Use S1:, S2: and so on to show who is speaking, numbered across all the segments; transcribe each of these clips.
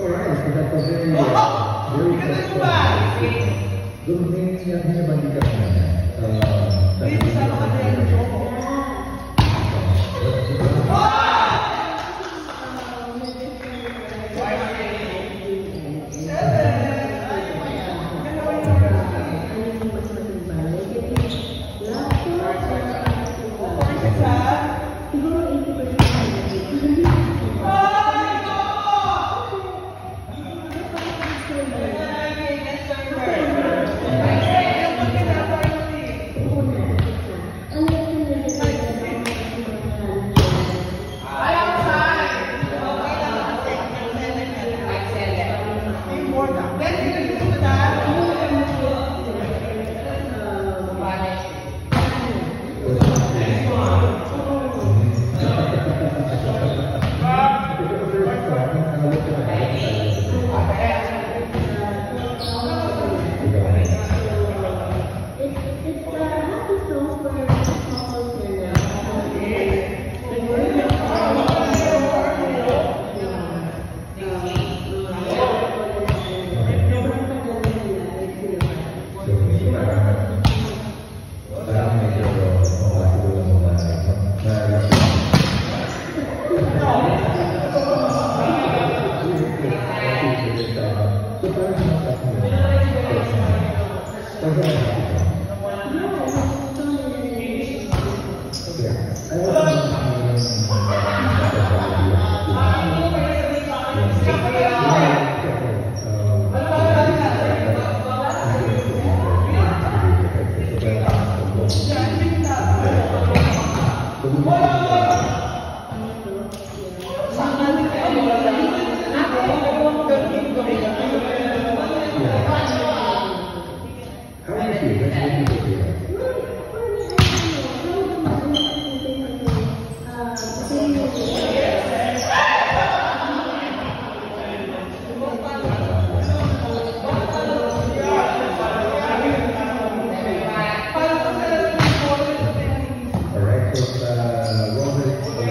S1: Alright, so that was very uh, beautiful. Dumingin niya niya bandikan niya. Uh, Bisa naman niya yung joke. Thank you.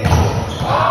S1: Wow.